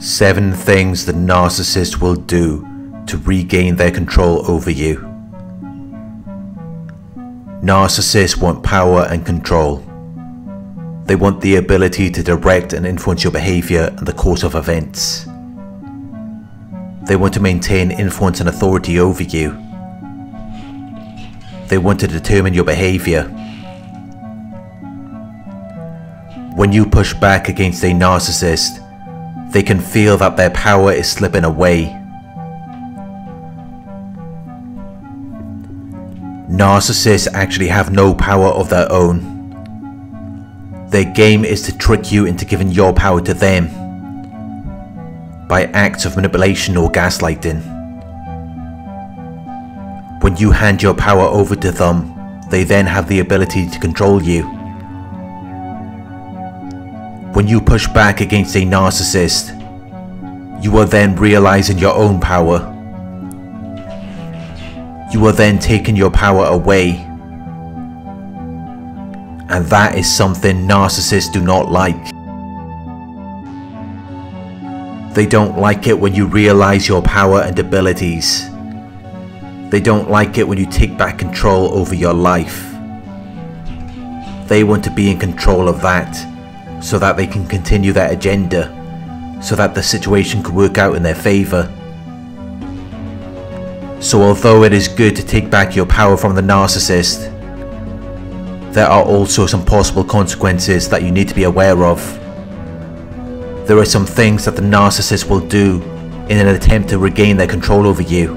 Seven things the narcissist will do to regain their control over you. Narcissists want power and control. They want the ability to direct and influence your behavior and the course of events. They want to maintain influence and authority over you. They want to determine your behavior. When you push back against a narcissist, they can feel that their power is slipping away. Narcissists actually have no power of their own. Their game is to trick you into giving your power to them by acts of manipulation or gaslighting. When you hand your power over to them, they then have the ability to control you. When you push back against a narcissist, you are then realizing your own power. You are then taking your power away. And that is something narcissists do not like. They don't like it when you realize your power and abilities. They don't like it when you take back control over your life. They want to be in control of that so that they can continue their agenda, so that the situation could work out in their favour. So although it is good to take back your power from the narcissist, there are also some possible consequences that you need to be aware of. There are some things that the narcissist will do in an attempt to regain their control over you.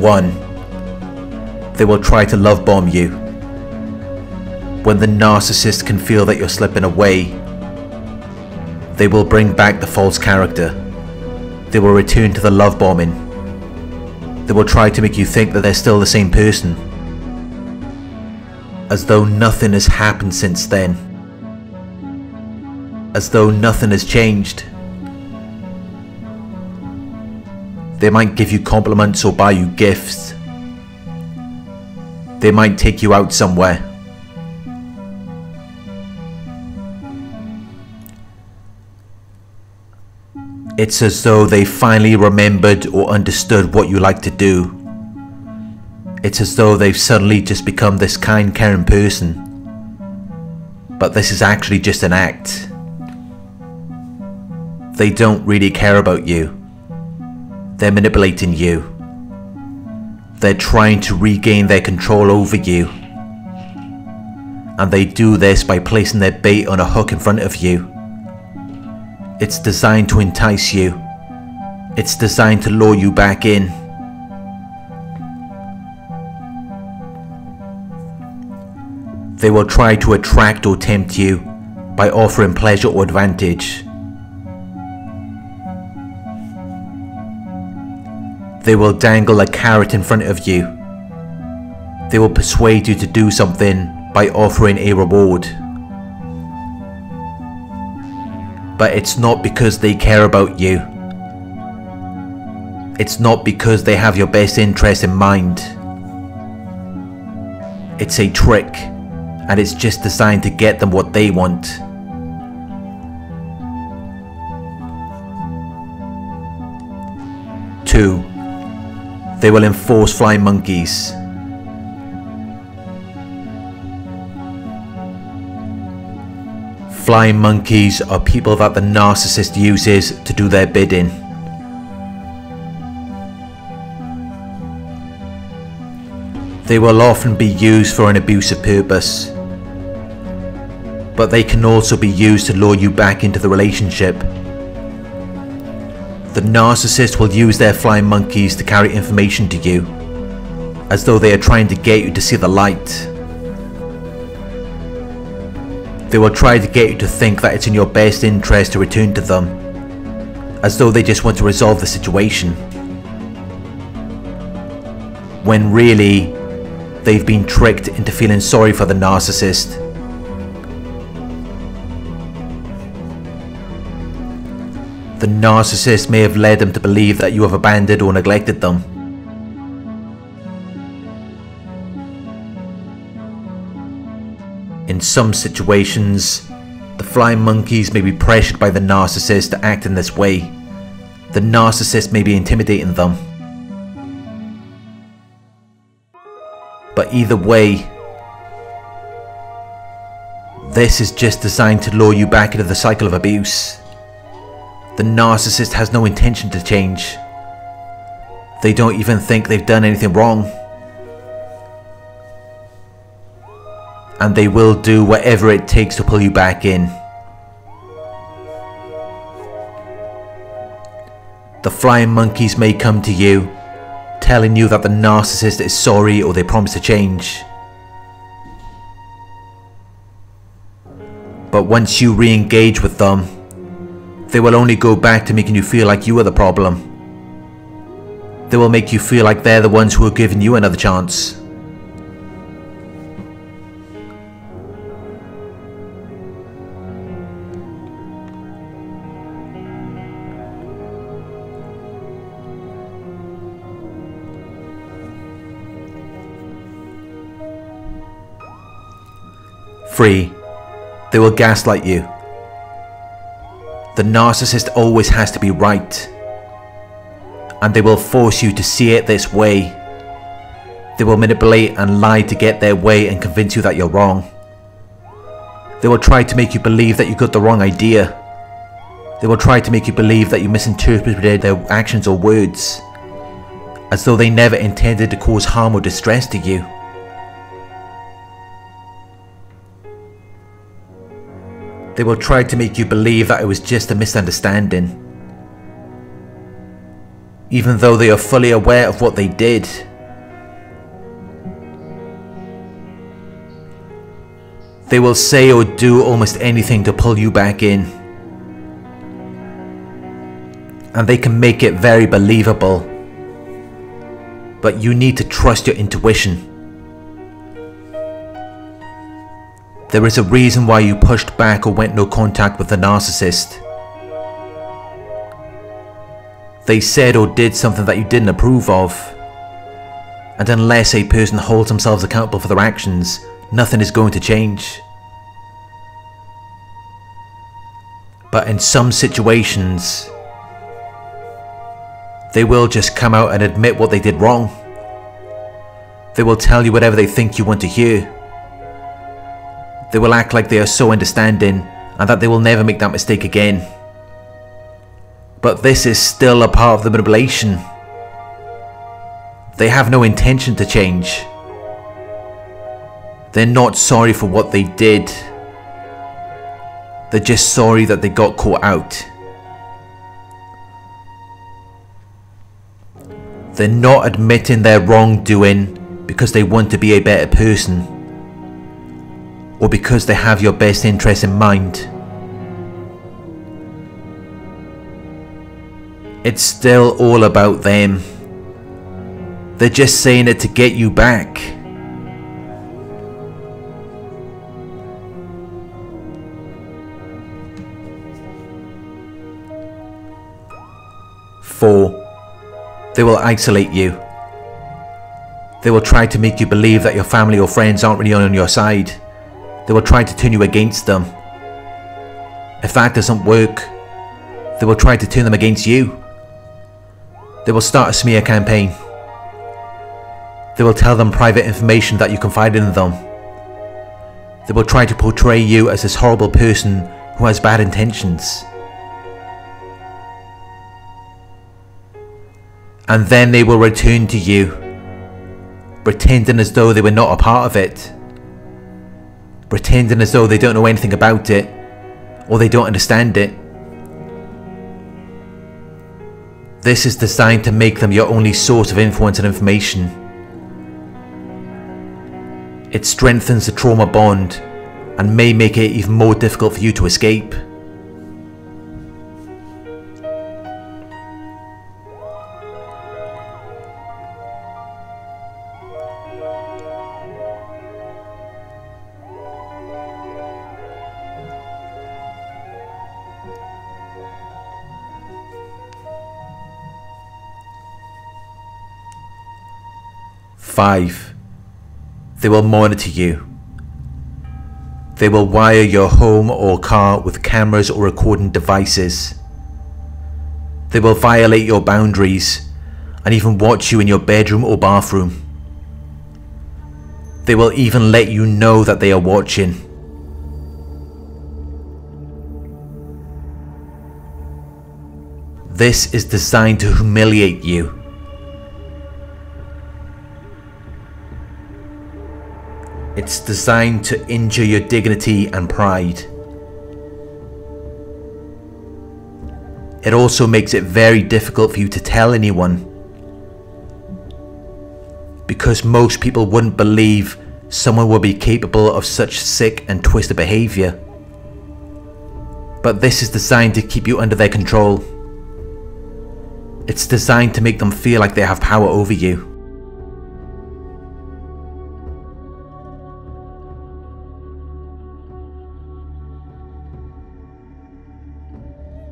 1. They will try to love bomb you. When the narcissist can feel that you're slipping away, they will bring back the false character. They will return to the love bombing. They will try to make you think that they're still the same person. As though nothing has happened since then. As though nothing has changed. They might give you compliments or buy you gifts. They might take you out somewhere. It's as though they finally remembered or understood what you like to do. It's as though they've suddenly just become this kind, caring person. But this is actually just an act. They don't really care about you. They're manipulating you. They're trying to regain their control over you. And they do this by placing their bait on a hook in front of you. It's designed to entice you. It's designed to lure you back in. They will try to attract or tempt you by offering pleasure or advantage. They will dangle a carrot in front of you. They will persuade you to do something by offering a reward. But it's not because they care about you. It's not because they have your best interest in mind. It's a trick, and it's just designed to get them what they want. Two, they will enforce flying monkeys. Flying monkeys are people that the narcissist uses to do their bidding. They will often be used for an abusive purpose. But they can also be used to lure you back into the relationship. The narcissist will use their flying monkeys to carry information to you, as though they are trying to get you to see the light. They will try to get you to think that it's in your best interest to return to them, as though they just want to resolve the situation. When really, they've been tricked into feeling sorry for the narcissist. The narcissist may have led them to believe that you have abandoned or neglected them. In some situations, The flying monkeys may be pressured by the narcissist to act in this way. The narcissist may be intimidating them. But either way, this is just designed to lure you back into the cycle of abuse. The narcissist has no intention to change. They don't even think they've done anything wrong. And they will do whatever it takes to pull you back in. The flying monkeys may come to you, telling you that the narcissist is sorry or they promise to change. But once you re-engage with them, they will only go back to making you feel like you are the problem. They will make you feel like they're the ones who are giving you another chance. Three, they will gaslight you. The narcissist always has to be right. And they will force you to see it this way. They will manipulate and lie to get their way and convince you that you're wrong. They will try to make you believe that you got the wrong idea. They will try to make you believe that you misinterpreted their actions or words, as though they never intended to cause harm or distress to you. They will try to make you believe that it was just a misunderstanding. Even though they are fully aware of what they did. They will say or do almost anything to pull you back in. And they can make it very believable. But you need to trust your intuition. There is a reason why you pushed back or went no contact with the narcissist. They said or did something that you didn't approve of. And unless a person holds themselves accountable for their actions, nothing is going to change. But in some situations, they will just come out and admit what they did wrong. They will tell you whatever they think you want to hear. They will act like they are so understanding and that they will never make that mistake again. But this is still a part of the manipulation. They have no intention to change. They're not sorry for what they did. They're just sorry that they got caught out. They're not admitting their wrongdoing because they want to be a better person or because they have your best interest in mind. It's still all about them. They're just saying it to get you back. Four, they will isolate you. They will try to make you believe that your family or friends aren't really on your side they will try to turn you against them. If that doesn't work, they will try to turn them against you. They will start a smear campaign. They will tell them private information that you confide in them. They will try to portray you as this horrible person who has bad intentions. And then they will return to you, pretending as though they were not a part of it pretending as though they don't know anything about it or they don't understand it. This is designed to make them your only source of influence and information. It strengthens the trauma bond and may make it even more difficult for you to escape. 5. They will monitor you. They will wire your home or car with cameras or recording devices. They will violate your boundaries and even watch you in your bedroom or bathroom. They will even let you know that they are watching. This is designed to humiliate you. It's designed to injure your dignity and pride. It also makes it very difficult for you to tell anyone. Because most people wouldn't believe someone would be capable of such sick and twisted behaviour. But this is designed to keep you under their control. It's designed to make them feel like they have power over you.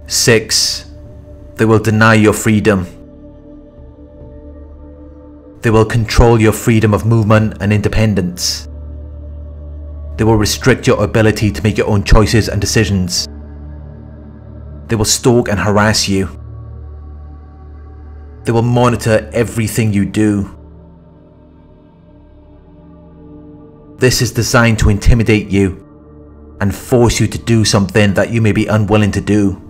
Six, they will deny your freedom. They will control your freedom of movement and independence. They will restrict your ability to make your own choices and decisions. They will stalk and harass you. They will monitor everything you do. This is designed to intimidate you and force you to do something that you may be unwilling to do.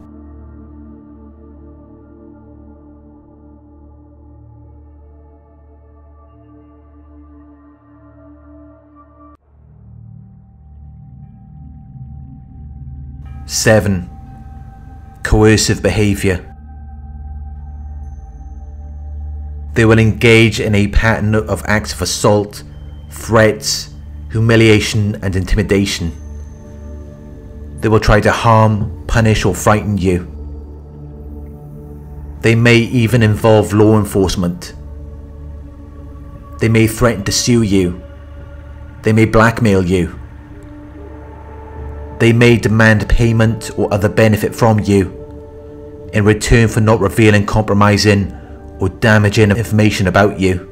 Seven, coercive behavior. They will engage in a pattern of acts of assault, threats, humiliation and intimidation. They will try to harm, punish or frighten you. They may even involve law enforcement. They may threaten to sue you. They may blackmail you. They may demand payment or other benefit from you in return for not revealing compromising or damaging information about you.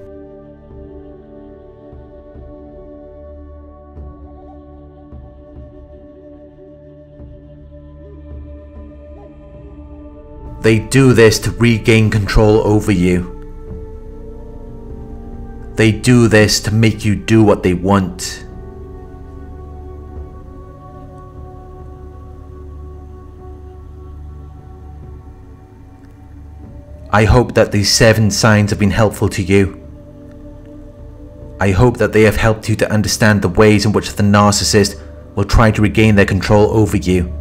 They do this to regain control over you. They do this to make you do what they want. I hope that these seven signs have been helpful to you. I hope that they have helped you to understand the ways in which the narcissist will try to regain their control over you.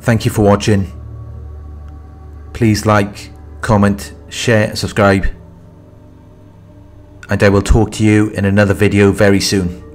Thank you for watching. Please like, comment, share and subscribe. And I will talk to you in another video very soon.